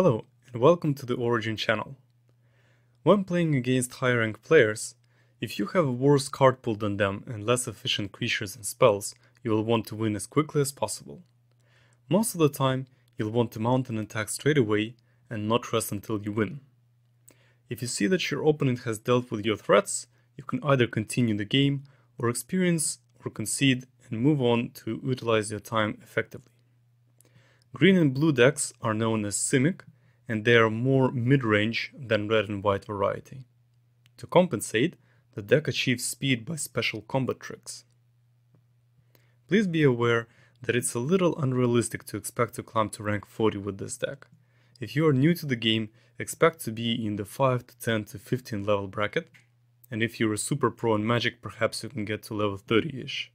Hello and welcome to the Origin channel. When playing against higher rank players, if you have a worse card pool than them and less efficient creatures and spells, you will want to win as quickly as possible. Most of the time, you'll want to mount an attack straight away and not rest until you win. If you see that your opponent has dealt with your threats, you can either continue the game or experience or concede and move on to utilize your time effectively. Green and blue decks are known as Simic, and they are more mid-range than red and white variety. To compensate, the deck achieves speed by special combat tricks. Please be aware that it's a little unrealistic to expect to climb to rank 40 with this deck. If you are new to the game, expect to be in the 5 to 10 to 15 level bracket, and if you're a super pro in Magic, perhaps you can get to level 30-ish.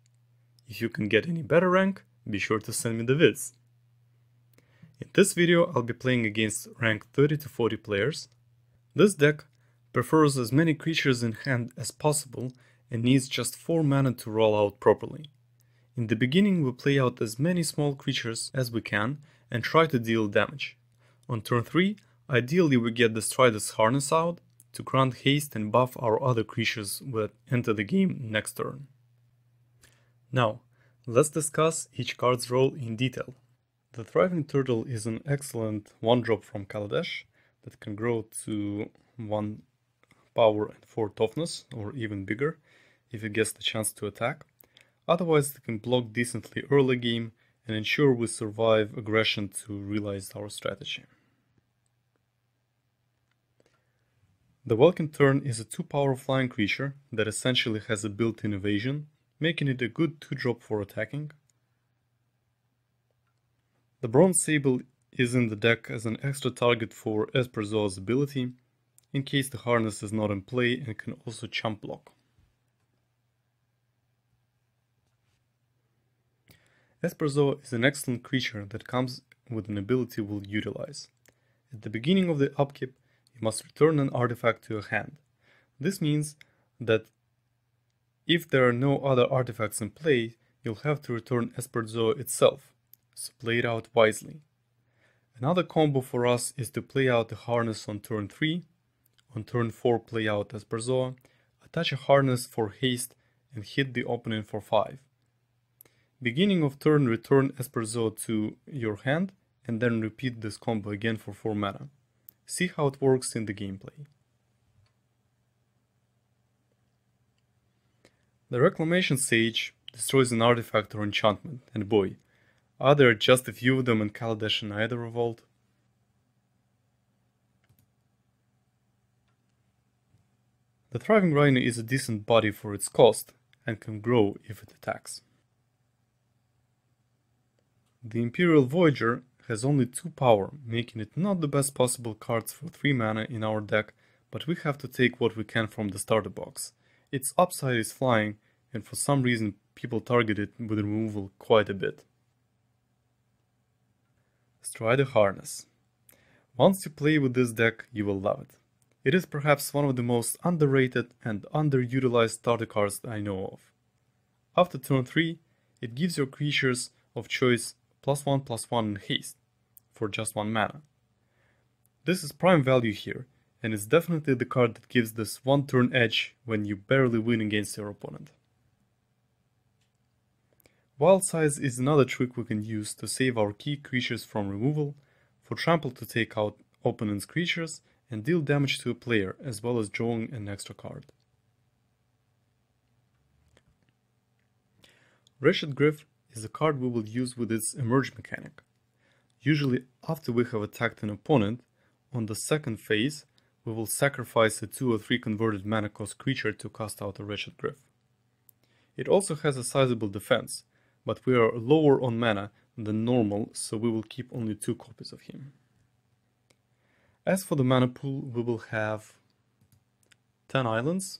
If you can get any better rank, be sure to send me the vids. In this video I'll be playing against rank 30 to 40 players. This deck prefers as many creatures in hand as possible and needs just 4 mana to roll out properly. In the beginning we play out as many small creatures as we can and try to deal damage. On turn 3, ideally we get the Strider's Harness out to grant haste and buff our other creatures that enter the game next turn. Now, let's discuss each card's role in detail. The Thriving Turtle is an excellent one drop from Kaladesh that can grow to 1 power and 4 toughness or even bigger if it gets the chance to attack. Otherwise it can block decently early game and ensure we survive aggression to realize our strategy. The Welkin Tern is a 2 power flying creature that essentially has a built-in evasion, making it a good 2 drop for attacking. The Bronze Sable is in the deck as an extra target for Esperzoa's ability, in case the harness is not in play and can also chump block. Esperzoa is an excellent creature that comes with an ability we'll utilize. At the beginning of the upkeep, you must return an artifact to your hand. This means that if there are no other artifacts in play, you'll have to return Esperzoa itself so play it out wisely. Another combo for us is to play out the harness on turn 3, on turn 4 play out Esperzoa, attach a harness for haste and hit the opponent for 5. Beginning of turn return Esperzoa to your hand and then repeat this combo again for 4 mana. See how it works in the gameplay. The Reclamation Sage destroys an artifact or enchantment, and boy, are there just a few of them in Kaladesh and Aether Revolt? The Thriving Rhino is a decent body for its cost, and can grow if it attacks. The Imperial Voyager has only 2 power, making it not the best possible cards for 3 mana in our deck, but we have to take what we can from the starter box. Its upside is flying, and for some reason people target it with removal quite a bit. Strider Harness. Once you play with this deck, you will love it. It is perhaps one of the most underrated and underutilized starter cards I know of. After turn 3, it gives your creatures of choice plus 1 plus 1 in haste, for just 1 mana. This is prime value here, and it's definitely the card that gives this one turn edge when you barely win against your opponent. Wild Size is another trick we can use to save our key creatures from removal, for Trample to take out opponent's creatures and deal damage to a player, as well as drawing an extra card. Wretched Gryff is a card we will use with its Emerge mechanic. Usually after we have attacked an opponent, on the second phase, we will sacrifice a 2 or 3 converted mana cost creature to cast out a Wretched Gryff. It also has a sizable defense, but we are lower on mana than normal, so we will keep only two copies of him. As for the mana pool, we will have 10 islands,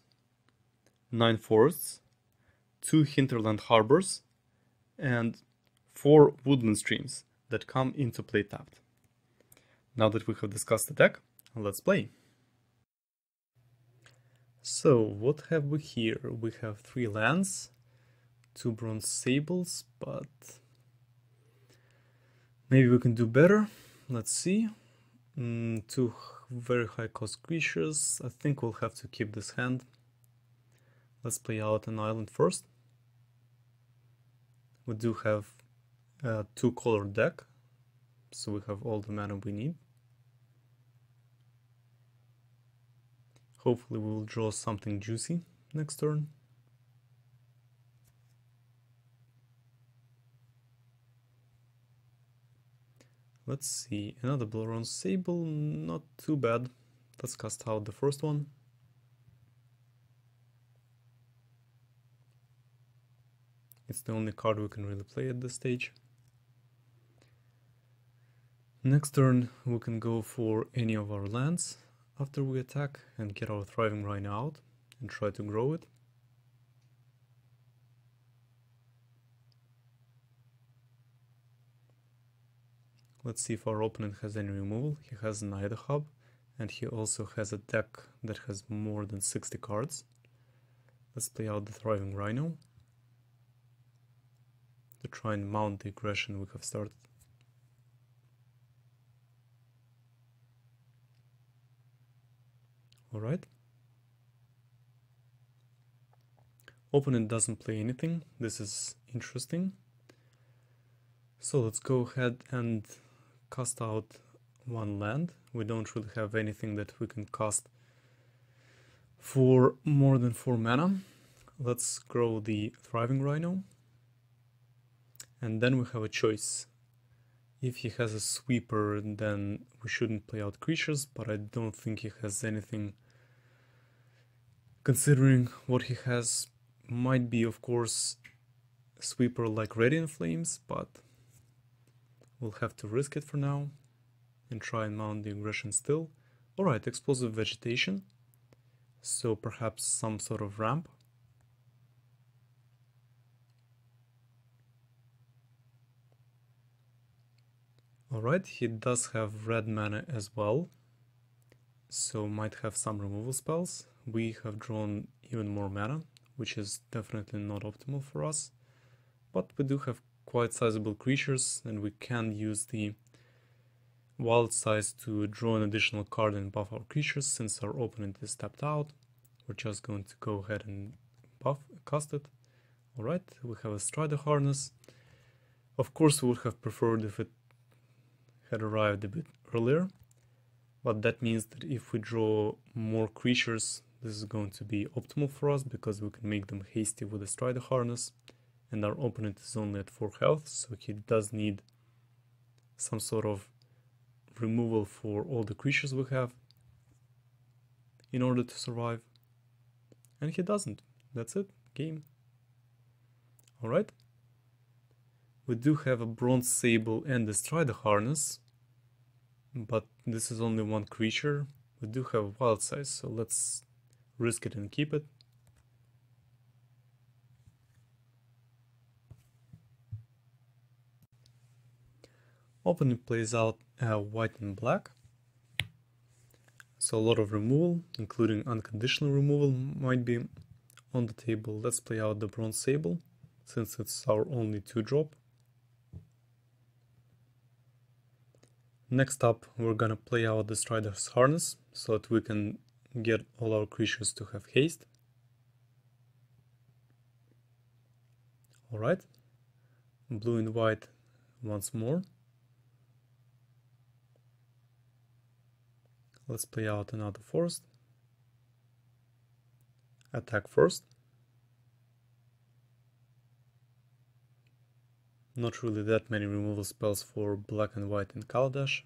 9 forests, 2 hinterland harbors, and 4 woodland streams that come into play tapped. Now that we have discussed the deck, let's play. So, what have we here? We have 3 lands, two bronze sables, but maybe we can do better. Let's see. Mm, two very high cost creatures. I think we'll have to keep this hand. Let's play out an island first. We do have a two color deck, so we have all the mana we need. Hopefully we will draw something juicy next turn. Let's see, another Bronze Sable, not too bad. Let's cast out the first one. It's the only card we can really play at this stage. Next turn we can go for any of our lands after we attack and get our Thriving Rhino out and try to grow it. Let's see if our opponent has any removal. He has neither hub and he also has a deck that has more than 60 cards. Let's play out the Thriving Rhino to try and mount the aggression we have started. Alright. Opponent doesn't play anything. This is interesting. So let's go ahead and cast out one land. We don't really have anything that we can cast for more than 4 mana. Let's grow the Thriving Rhino. And then we have a choice. If he has a sweeper, then we shouldn't play out creatures, but I don't think he has anything considering what he has. Might be, of course, sweeper like Radiant Flames, but We'll have to risk it for now and try and mount the aggression still. Alright, explosive vegetation. So perhaps some sort of ramp. Alright, he does have red mana as well. So might have some removal spells. We have drawn even more mana, which is definitely not optimal for us. But we do have quite sizable creatures and we can use the wild size to draw an additional card and buff our creatures since our opponent is tapped out. We're just going to go ahead and buff cast it. Alright, we have a Strider Harness. Of course we would have preferred if it had arrived a bit earlier, but that means that if we draw more creatures, this is going to be optimal for us because we can make them hasty with the Strider Harness and our opponent is only at 4 health, so he does need some sort of removal for all the creatures we have in order to survive. And he doesn't. That's it. Game. Alright. We do have a Bronze Sable and a Strider Harness, but this is only one creature. We do have wild size, so let's risk it and keep it. Opponent plays out uh, white and black. So a lot of removal, including unconditional removal, might be on the table. Let's play out the Bronze Sable, since it's our only 2-drop. Next up, we're gonna play out the Strider's Harness, so that we can get all our creatures to have haste. Alright, blue and white once more. Let's play out another forest. Attack first. Not really that many removal spells for black and white in Kaladesh.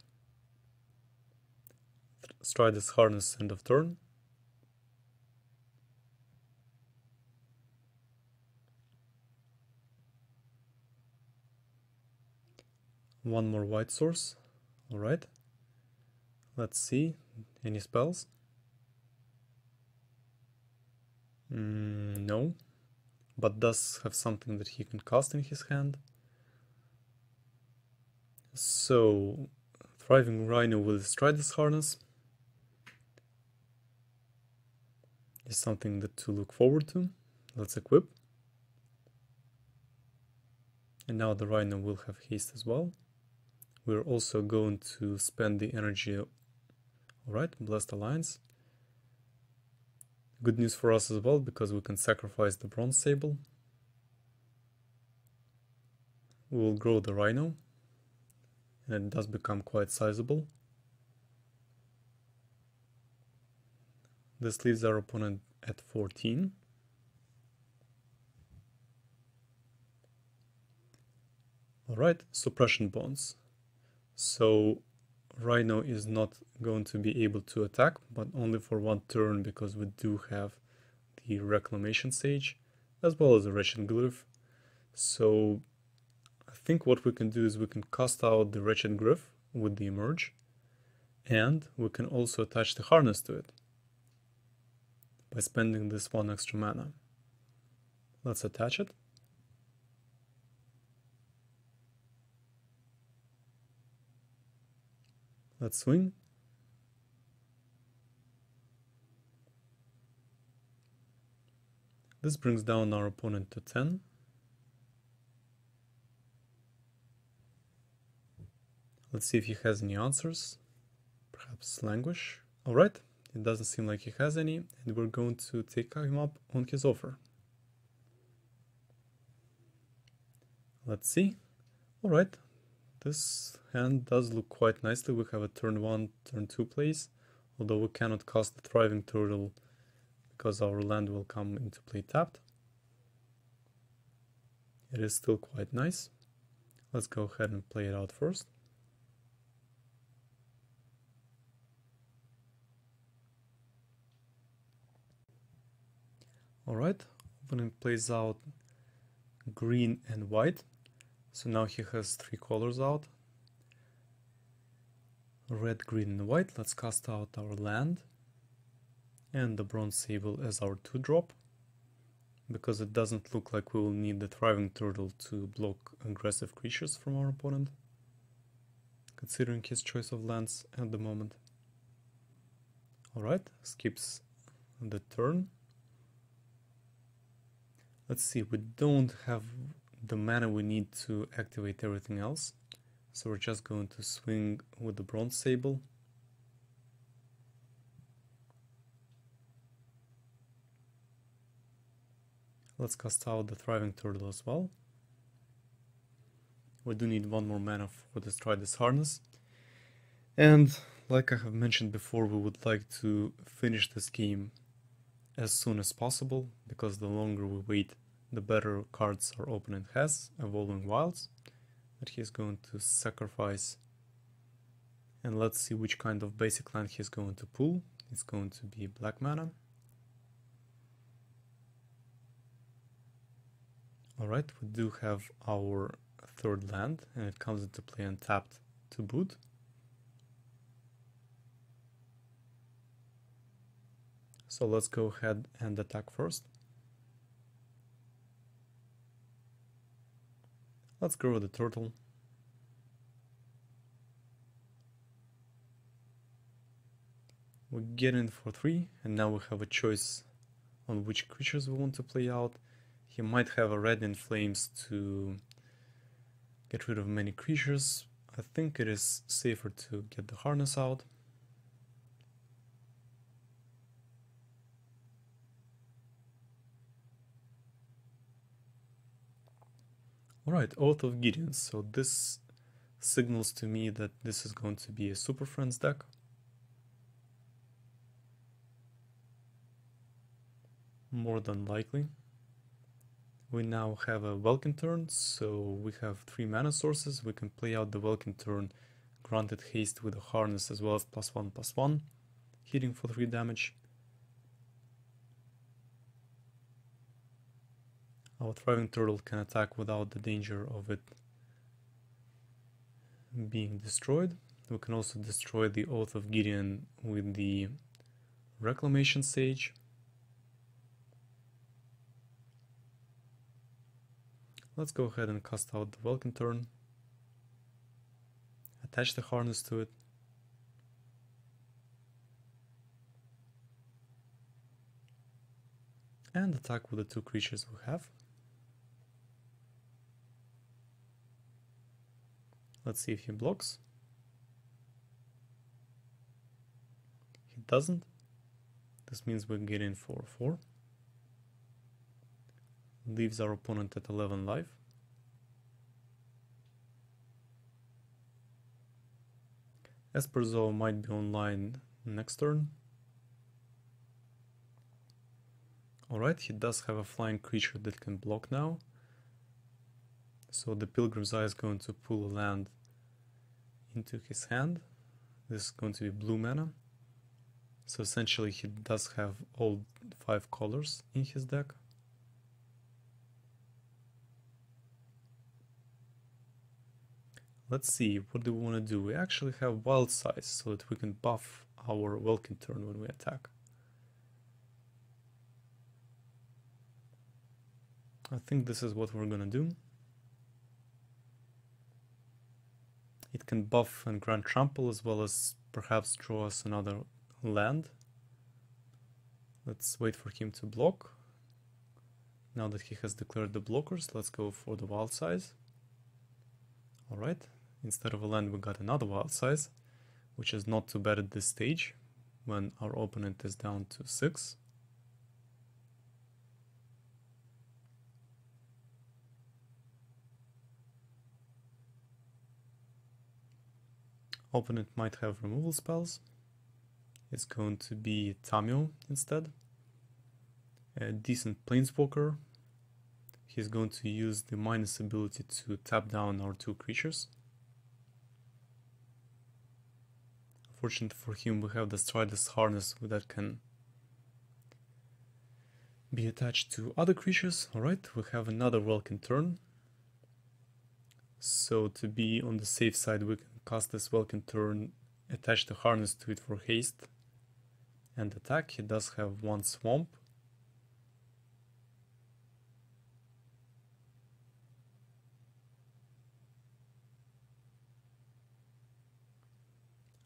Strider's Harness end of turn. One more white source. Alright. Let's see. Any spells? Mm, no, but does have something that he can cast in his hand. So, Thriving Rhino with Strider's Harness is something that to look forward to. Let's equip. And now the Rhino will have haste as well. We're also going to spend the energy Alright, Blessed Alliance. Good news for us as well, because we can sacrifice the Bronze Sable. We will grow the Rhino, and it does become quite sizable. This leaves our opponent at 14. Alright, suppression bonds. So Rhino is not going to be able to attack, but only for one turn because we do have the Reclamation Sage as well as the Wretched Gryff. So I think what we can do is we can cast out the Wretched Gryff with the Emerge and we can also attach the Harness to it by spending this one extra mana. Let's attach it. Let's swing. This brings down our opponent to 10. Let's see if he has any answers. Perhaps languish. Alright, it doesn't seem like he has any, and we're going to take him up on his offer. Let's see. Alright, this hand does look quite nicely. We have a turn 1, turn 2 place, although we cannot cast the Thriving Turtle because our land will come into play tapped. It is still quite nice. Let's go ahead and play it out first. Alright, opponent plays out green and white. So now he has three colors out. Red, green and white. Let's cast out our land. And the bronze sable as our 2-drop. Because it doesn't look like we will need the thriving turtle to block aggressive creatures from our opponent. Considering his choice of lands at the moment. Alright, skips the turn. Let's see, we don't have the mana we need to activate everything else. So we're just going to swing with the Bronze Sable. Let's cast out the Thriving Turtle as well. We do need one more mana for the this Harness. And like I have mentioned before, we would like to finish this game as soon as possible, because the longer we wait, the better cards our opponent has, Evolving Wilds, that he's going to sacrifice. And let's see which kind of basic land he's going to pull. It's going to be black mana. Alright, we do have our third land, and it comes into play untapped to boot. So let's go ahead and attack first. Let's grow the turtle. We get in for 3 and now we have a choice on which creatures we want to play out. He might have a Radiant Flames to get rid of many creatures. I think it is safer to get the harness out. Alright, Oath of Gideon. So this signals to me that this is going to be a Super Friends deck. More than likely. We now have a Welkin Tern, so we have three mana sources. We can play out the Welkin Tern, granted haste with a harness as well as plus one plus one, hitting for three damage. Our thriving turtle can attack without the danger of it being destroyed. We can also destroy the Oath of Gideon with the Reclamation Sage. Let's go ahead and cast out the Welkin Tern. Attach the harness to it. And attack with the two creatures we have. Let's see if he blocks. He doesn't. This means we're getting 4 4. Leaves our opponent at 11 life. Esperzoa might be online next turn. Alright, he does have a flying creature that can block now. So the Pilgrim's Eye is going to pull a land into his hand. This is going to be blue mana. So essentially he does have all five colors in his deck. Let's see, what do we want to do? We actually have wild size so that we can buff our Welkin Tern when we attack. I think this is what we're gonna do. It can buff and grant trample as well as perhaps draw us another land. Let's wait for him to block. Now that he has declared the blockers, let's go for the wild size. Alright, instead of a land we got another wild size, which is not too bad at this stage, when our opponent is down to 6. Opponent might have removal spells. It's going to be Tamiyo instead. A decent planeswalker. He's going to use the minus ability to tap down our two creatures. Fortunately for him, we have the Strider's Harness that can be attached to other creatures. Alright, we have another Welkin Tern. So to be on the safe side, we can cast this can turn, attach the harness to it for haste and attack. He does have one swamp.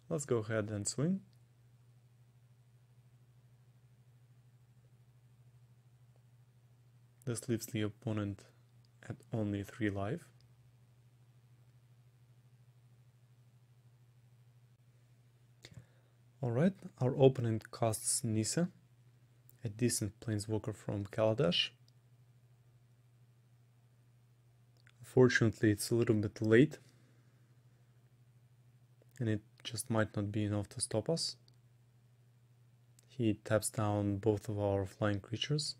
Let's go ahead and swing. This leaves the opponent at only 3 life. Alright, our opponent casts Nissa, a decent planeswalker from Kaladesh. Unfortunately, it's a little bit late, and it just might not be enough to stop us. He taps down both of our flying creatures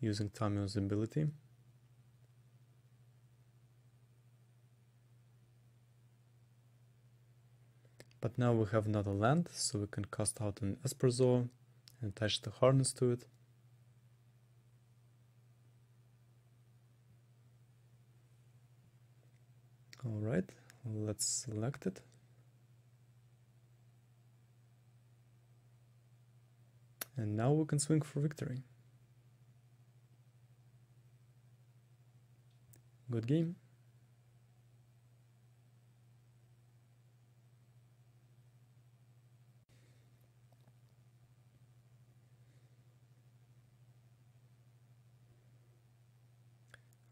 using Tamiyo's ability. But now we have another land, so we can cast out an Esperzoa and attach the harness to it. Alright, let's select it. And now we can swing for victory. Good game.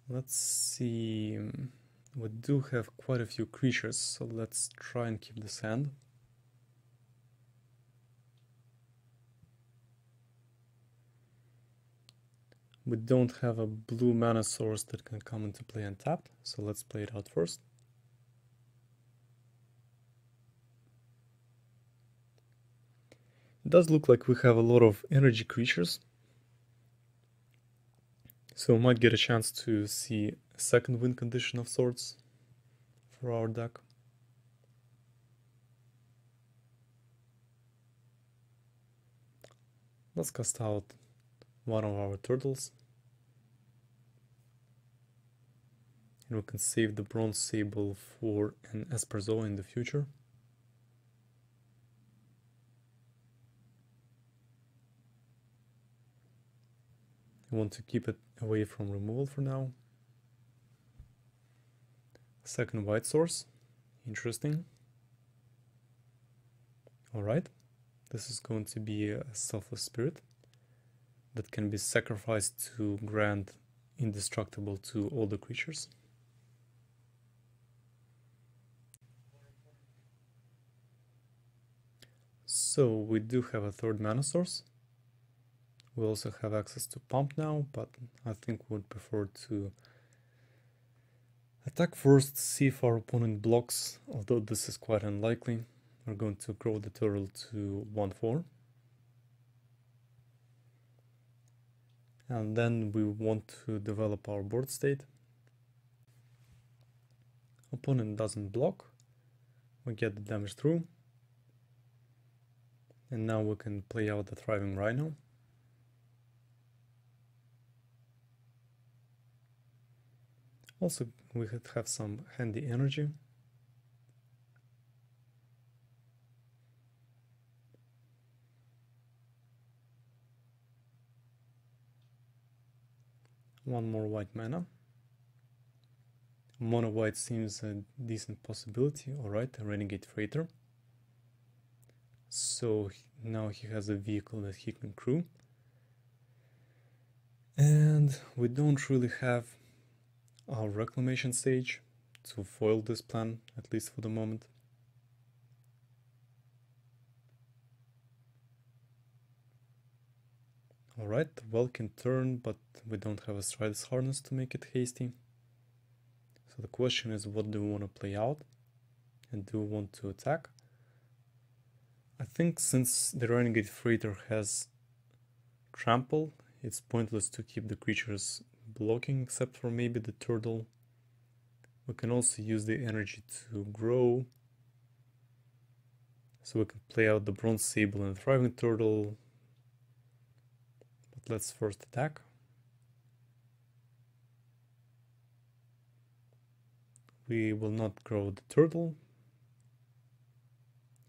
Let's see. We do have quite a few creatures, so let's try and keep this hand. We don't have a blue mana source that can come into play untapped, so let's play it out first. It does look like we have a lot of energy creatures, so we might get a chance to see a second win condition of sorts for our deck. Let's cast out one of our turtles. And we can save the Bronze Sable for an Esperzoa in the future. I want to keep it away from removal for now. Second white source, interesting. Alright, this is going to be a selfless spirit that can be sacrificed to grant indestructible to all the creatures. So we do have a third mana source. We also have access to pump now, but I think we would prefer to attack first, see if our opponent blocks, although this is quite unlikely. We're going to grow the turtle to 1-4. And then we want to develop our board state. Opponent doesn't block. We get the damage through. And now we can play out the Thriving Rhino. Also, we have some handy energy. One more white mana. Mono white seems a decent possibility. Alright, Renegade Freighter. So now he has a vehicle that he can crew. And we don't really have our reclamation sage to foil this plan, at least for the moment. Alright, the Welkin Tern, but we don't have a Strider's Harness to make it hasty. So the question is what do we want to play out and do we want to attack? I think since the Renegade Freighter has trample, it's pointless to keep the creatures blocking except for maybe the turtle. We can also use the energy to grow. So we can play out the Bronze Sable and Thriving Turtle. But let's first attack. We will not grow the turtle.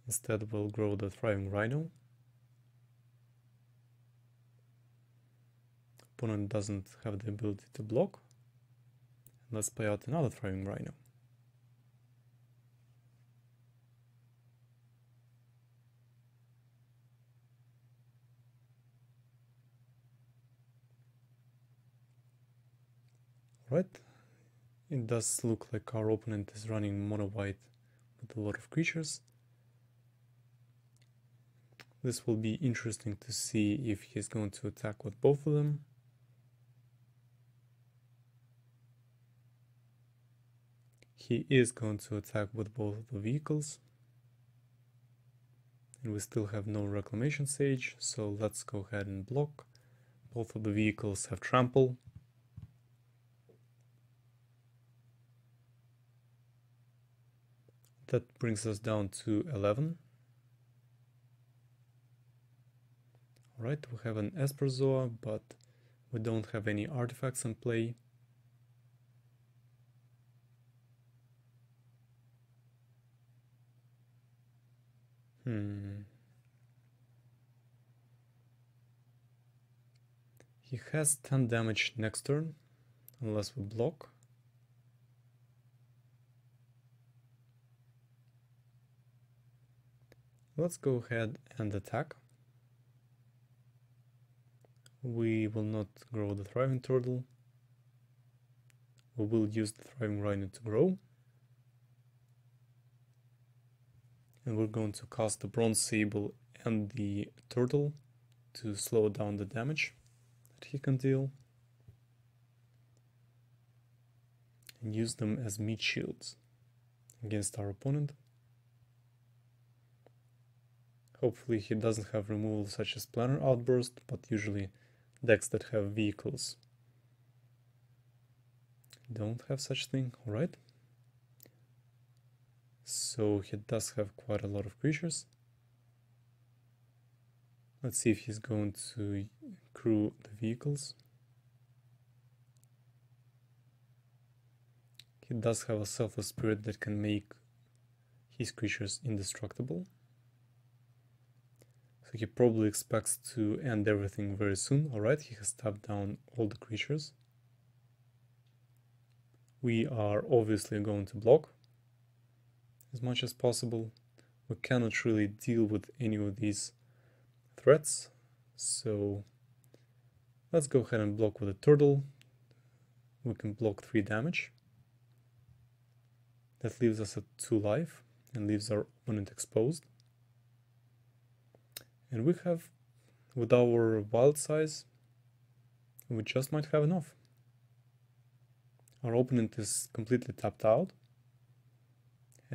Instead we'll grow the Thriving Rhino. Opponent doesn't have the ability to block. Let's play out another Thriving Rhino. Right, it does look like our opponent is running mono white with a lot of creatures. This will be interesting to see if he's going to attack with both of them he is going to attack with both of the vehicles. And we still have no reclamation sage so let's go ahead and block. Both of the vehicles have trample. That brings us down to 11 Alright, we have an Esperzoa, but we don't have any artifacts in play. Hmm. He has 10 damage next turn, unless we block. Let's go ahead and attack. We will not grow the Thriving Turtle. We will use the Thriving Rhino to grow. And we're going to cast the Bronze Sable and the Turtle to slow down the damage that he can deal and use them as meat shields against our opponent. Hopefully he doesn't have removal such as Planar Outburst, but usually decks that have vehicles don't have such thing, alright? So he does have quite a lot of creatures. Let's see if he's going to crew the vehicles. He does have a selfless spirit that can make his creatures indestructible. So he probably expects to end everything very soon. Alright, he has tapped down all the creatures. We are obviously going to block as much as possible. We cannot really deal with any of these threats, so let's go ahead and block with a turtle. We can block 3 damage. That leaves us at 2 life and leaves our opponent exposed. And we have, with our wild size, we just might have enough. Our opponent is completely tapped out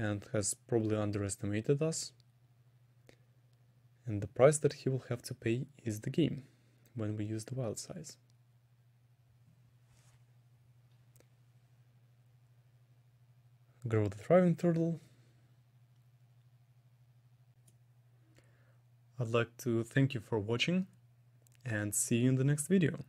and has probably underestimated us. And the price that he will have to pay is the game when we use the wild size. Grow the thriving turtle. I'd like to thank you for watching and see you in the next video.